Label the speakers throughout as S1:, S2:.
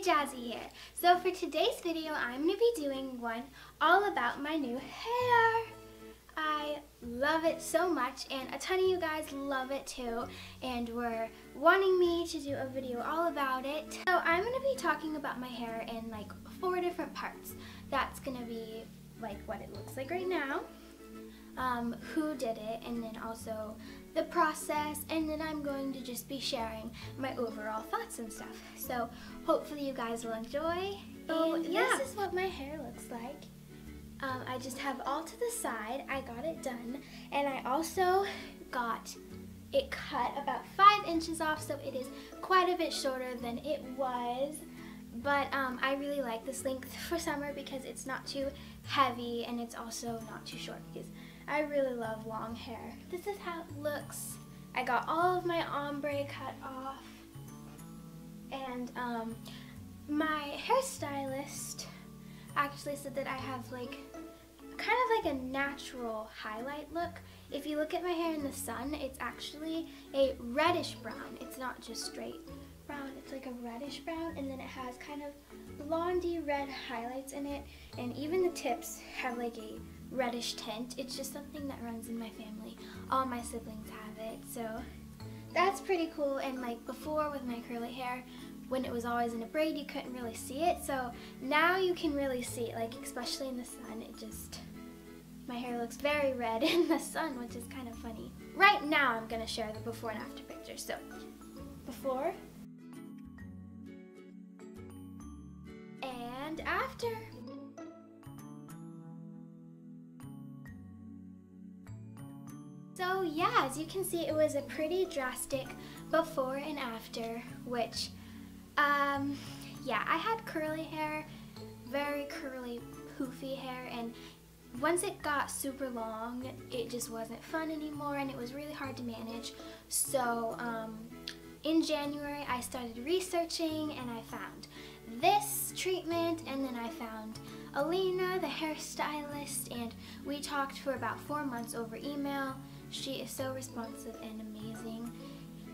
S1: Jazzy here. So for today's video, I'm going to be doing one all about my new hair. I love it so much and a ton of you guys love it too and were wanting me to do a video all about it. So I'm going to be talking about my hair in like four different parts. That's going to be like what it looks like right now, um, who did it, and then also the process, and then I'm going to just be sharing my overall thoughts and stuff. So hopefully you guys will enjoy.
S2: Oh,
S1: and
S2: yeah.
S1: this is what my hair looks like. Um, I just have all to the side. I got it done, and I also got it cut about five inches off, so it is quite a bit shorter than it was. But um, I really like this length for summer because it's not too heavy and it's also not too short because I really love long hair. This is how it looks. I got all of my ombre cut off. And um, my hairstylist actually said that I have like kind of like a natural highlight look. If you look at my hair in the sun, it's actually a reddish brown. It's not just straight brown, it's like a reddish brown and then it has kind of blondie red highlights in it and even the tips have like a reddish tint. It's just something that runs in my family. All my siblings have it, so that's pretty cool. And like before with my curly hair, when it was always in a braid, you couldn't really see it. So now you can really see it, like especially in the sun, it just, my hair looks very red in the sun, which is kind of funny. Right now I'm gonna share the before and after pictures. So before and after. So yeah, as you can see, it was a pretty drastic before and after, which, um, yeah, I had curly hair, very curly, poofy hair, and once it got super long, it just wasn't fun anymore, and it was really hard to manage. So, um, in January, I started researching, and I found this treatment, and then I found Alina, the hairstylist, and we talked for about four months over email. She is so responsive and amazing.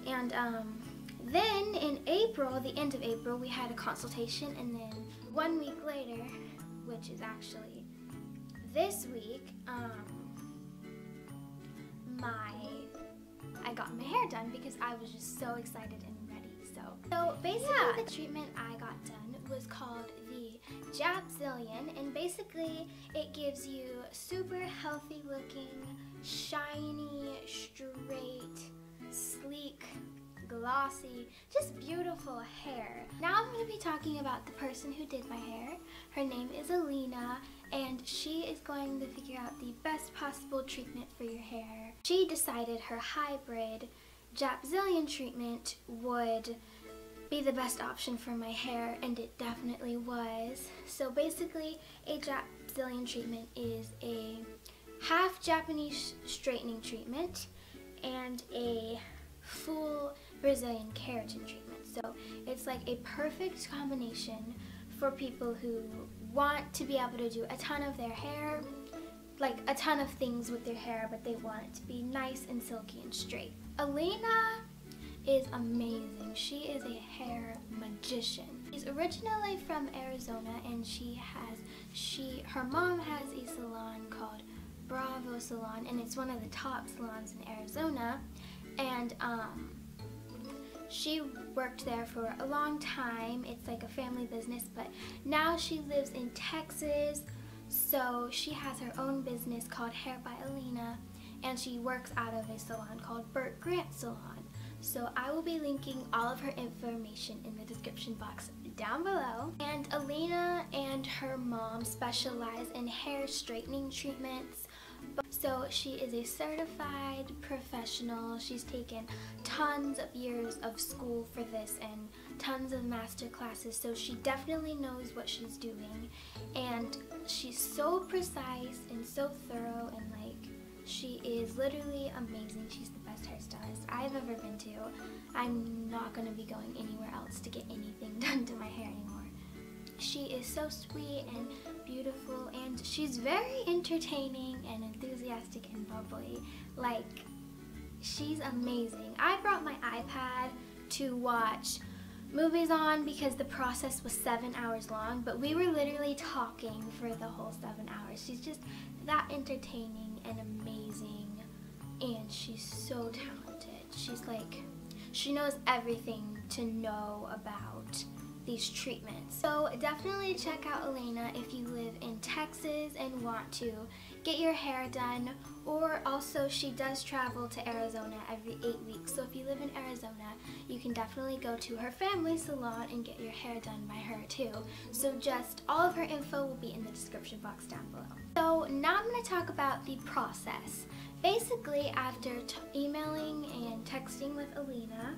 S1: And um, then in April, the end of April, we had a consultation, and then one week later, which is actually this week, um, my I got my hair done because I was just so excited and ready. So, so basically,
S2: Yeah.
S1: the treatment I got done was called the Japzilian, and basically, it gives you super healthy looking, shiny, straight, sleek, glossy, just beautiful hair. Now I'm going to be talking about the person who did my hair. Her name is Alina, and she is going to figure out the best possible treatment for your hair. She decided her hybrid Japzilian treatment would be the best option for my hair, and it definitely was. So basically, a Japzilian treatment is a half Japanese straightening treatment and a full Brazilian keratin treatment. So it's like a perfect combination for people who want to be able to do a ton of their hair, like a ton of things with their hair, but they want it to be nice and silky and straight. Alina is amazing. She is a hair magician. She's originally from Arizona and she has she her mom has a salon called Bravo Salon and it's one of the top salons in Arizona and um she worked there for a long time. It's like a family business, but now she lives in Texas. So she has her own business called Hair by Alina, and she works out of a salon called Burt Grant Salon. So I will be linking all of her information in the description box down below. And Alina and her mom specialize in hair straightening treatments. So she is a certified professional. She's taken tons of years of school for this and tons of master classes. So she definitely knows what she's doing. And she's so precise and so thorough and like she is literally amazing. She's the best hairstylist I've ever been to. I'm not going to be going anywhere else to get anything done to my hair anymore. She is so sweet and beautiful and she's very entertaining and enthusiastic and bubbly. Like, she's amazing. I brought my iPad to watch movies on because the process was seven hours long, but we were literally talking for the whole seven hours. She's just that entertaining and amazing, and she's so talented. She's like, she knows everything to know about these treatments. So definitely check out Alina if you live in Texas and want to get your hair done or also she does travel to Arizona every eight weeks. So if you live in Arizona, you can definitely go to her family salon and get your hair done by her too. So just all of her info will be in the description box down below. So now I'm going to talk about the process. Basically, after emailing and texting with Alina,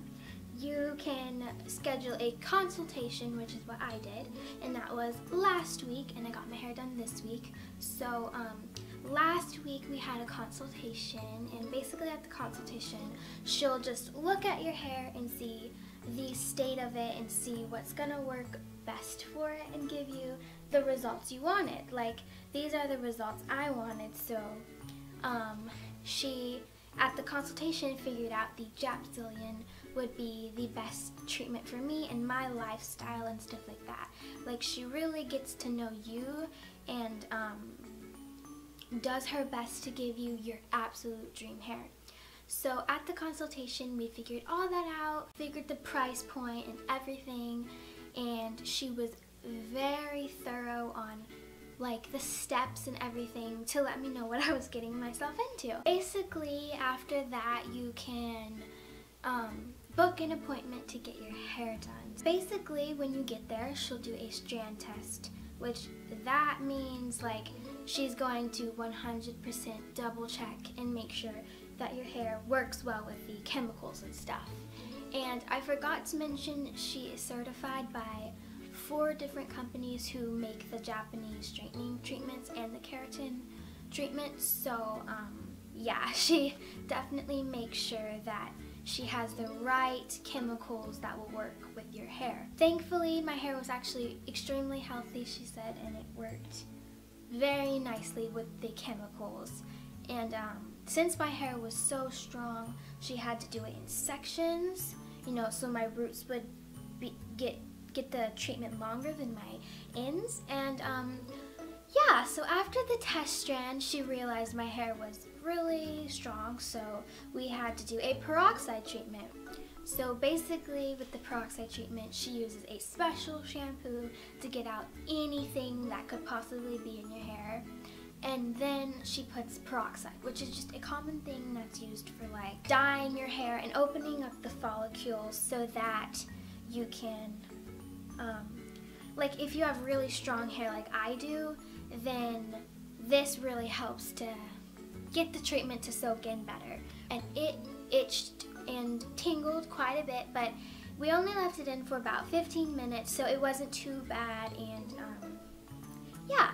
S1: you can schedule a consultation, which is what I did, and that was last week, and I got my hair done this week. So um, last week we had a consultation, and basically at the consultation, she'll just look at your hair and see the state of it and see what's gonna work best for it and give you the results you wanted. Like these are the results I wanted, so um, she at the consultation figured out the Japzilian would be the best treatment for me and my lifestyle and stuff like that. Like she really gets to know you and um, does her best to give you your absolute dream hair. So at the consultation, we figured all that out, figured the price point and everything, and she was very thorough on like the steps and everything to let me know what I was getting myself into. Basically, after that, you can um, book an appointment to get your hair done. Basically, when you get there, she'll do a strand test, which that means like she's going to 100% double check and make sure that your hair works well with the chemicals and stuff. And I forgot to mention she is certified by four different companies who make the Japanese straightening treatments and the keratin treatments. So um, yeah, she definitely makes sure that she has the right chemicals that will work with your hair. Thankfully, my hair was actually extremely healthy, she said, and it worked very nicely with the chemicals. And um, since my hair was so strong, she had to do it in sections, you know, so my roots would be, get get the treatment longer than my ends. And um, yeah, so after the test strand, she realized my hair was really strong, so we had to do a peroxide treatment. So basically with the peroxide treatment, she uses a special shampoo to get out anything that could possibly be in your hair. And then she puts peroxide, which is just a common thing that's used for like dyeing your hair and opening up the follicles so that you can um, like if you have really strong hair like I do, then this really helps to get the treatment to soak in better. And it itched and tingled quite a bit, but we only left it in for about 15 minutes, so it wasn't too bad. And um, yeah,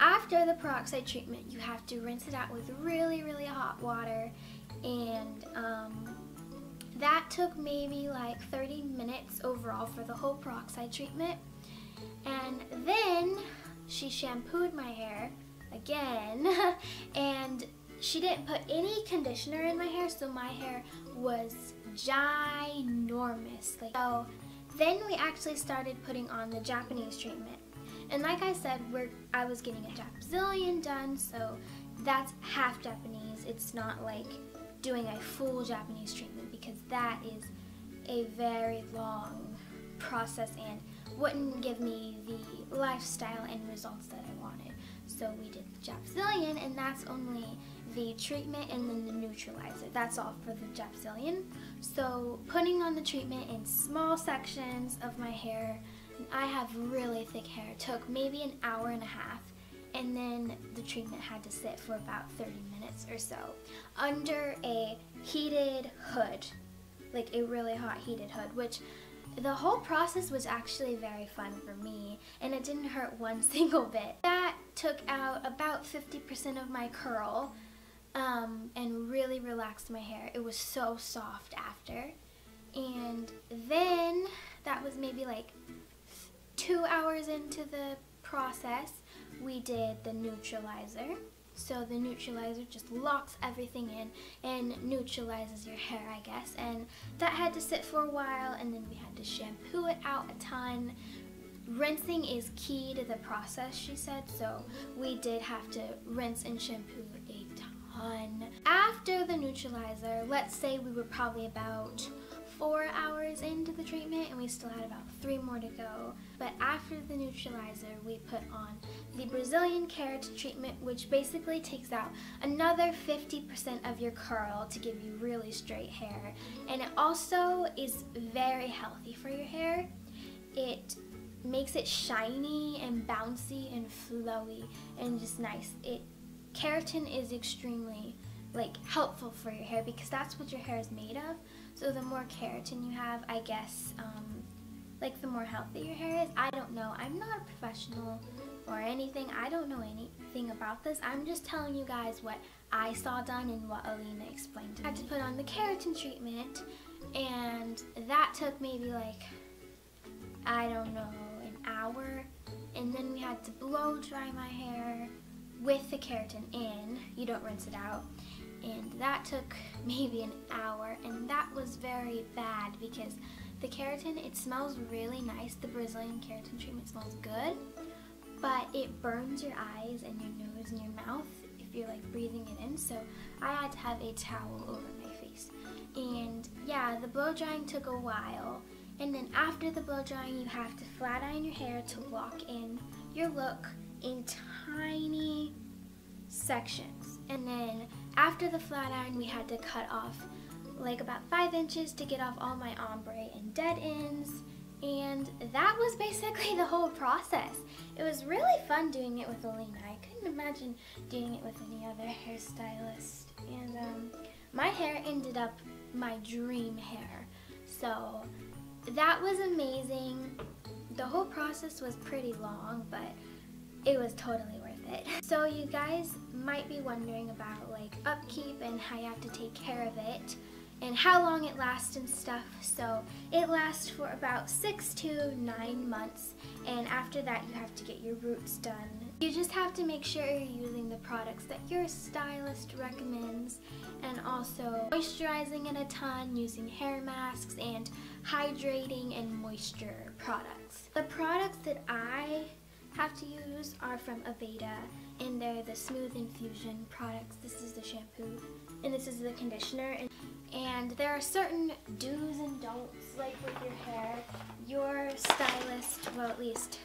S1: after the peroxide treatment, you have to rinse it out with really, really hot water. And um, that took maybe like 30 minutes overall for the whole peroxide treatment. And then she shampooed my hair again and she didn't put any conditioner in my hair so my hair was ginormous. Like, so then we actually started putting on the Japanese treatment. And like I said, we're, I was getting a Japzilian done, so that's half Japanese. It's not like doing a full Japanese treatment because that is a very long process and wouldn't give me the lifestyle and results that I wanted. So we did the Japzilian and that's only the treatment and then the neutralizer. That's all for the Japzilian. So putting on the treatment in small sections of my hair, I have really thick hair, it took maybe an hour and a half and then the treatment had to sit for about 30 minutes or so under a heated hood, like a really hot heated hood, which the whole process was actually very fun for me and it didn't hurt one single bit. That took out about 50% of my curl um, and really relaxed my hair. It was so soft after. And then that was maybe like two hours into the process we did the neutralizer So the neutralizer just locks everything in and neutralizes your hair, I guess. And that had to sit for a while and then we had to shampoo it out a ton. Rinsing is key to the process, she said, so we did have to rinse and shampoo After the neutralizer, let's say we were probably about four hours into the treatment and we still had about three more to go. But after the neutralizer, we put on the Brazilian keratin treatment, which basically takes out another 50% of your curl to give you really straight hair. And it also is very healthy for your hair. It makes it shiny and bouncy and flowy and just nice. It keratin is extremely like helpful for your hair because that's what your hair is made of. So the more keratin you have, I guess, um, like the more healthy your hair is. I don't know. I'm not a professional or anything. I don't know anything about this. I'm just telling you guys what I saw done and what Alina explained to me. I had to put on the keratin treatment and that took maybe like, I don't know, an hour. And then we had to blow dry my hair with the keratin in. You don't rinse it out. And that took maybe an hour and that was very bad because the keratin it smells really nice. The Brazilian keratin treatment smells good but it burns your eyes and your nose and your mouth if you're like breathing it in. So I had to have a towel over my face. And yeah the blow drying took a while. And then after the blow drying you have to flat iron your hair to lock in your look in tiny sections and then after the flat iron, we had to cut off like about five inches to get off all my ombre and dead ends. And that was basically the whole process. It was really fun doing it with Alina. I couldn't imagine doing it with any other hairstylist. And um, my hair ended up my dream hair. So that was amazing. The whole process was pretty long, but it was totally worth it. So you guys might be wondering about like upkeep and how you have to take care of it and how long it lasts and stuff. So it lasts for about six to nine months and after that you have to get your roots done. You just have to make sure you're using the products that your stylist recommends and also moisturizing it a ton, using hair masks and hydrating and moisture products. The products that I have to use are from Aveda and they're the Smooth Infusion products. This is the shampoo and this is the conditioner. And, and there are certain do's and don'ts like with your hair. Your stylist, well at least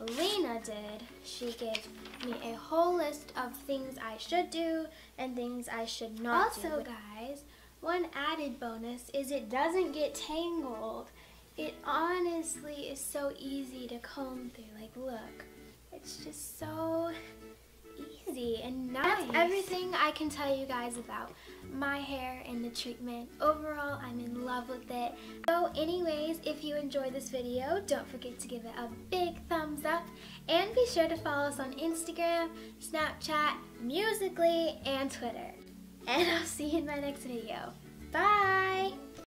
S1: Lena did, she gave me a whole list of things I should do and things I should not also, do. Also guys, one added bonus is it doesn't get tangled. It honestly is so easy to comb through. Like look, it's just so easy and nice. That's everything I can tell you guys about my hair and the treatment. Overall, I'm in love with it. So anyways, if you enjoyed this video, don't forget to give it a big thumbs up and be sure to follow us on Instagram, Snapchat, Musical.ly, and Twitter. And I'll see you in my next video. Bye!